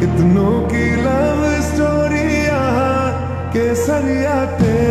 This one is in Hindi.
कितनों की लव स्टोरी केसरिया पे।